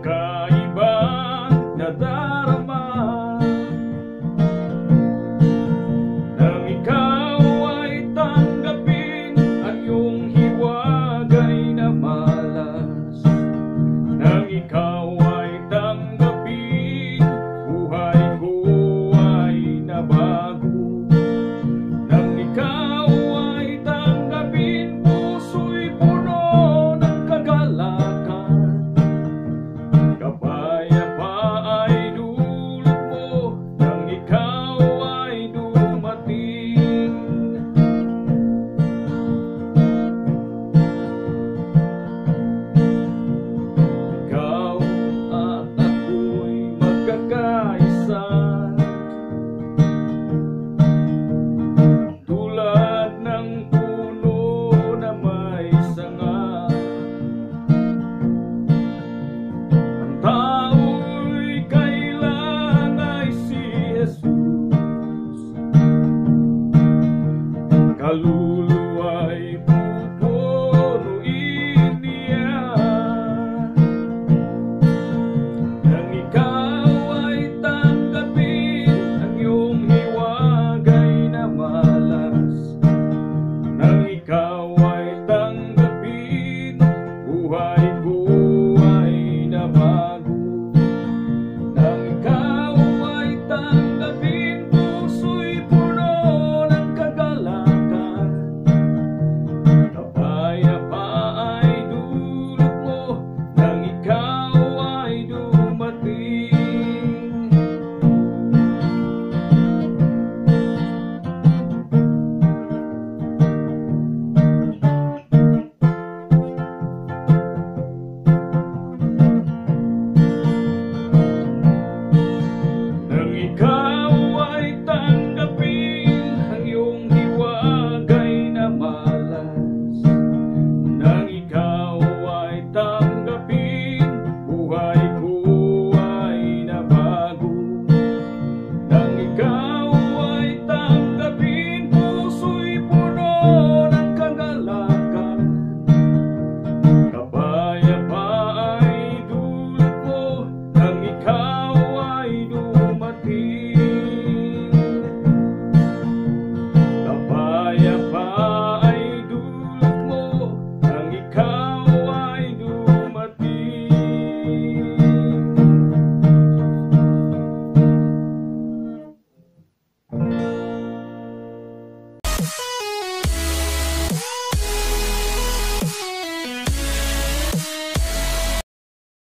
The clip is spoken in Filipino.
pagkakaiba na dahil luz. ikaw ang iyong hiwagay na malas. Nang ikaw buhay ko ay nabago. Nang you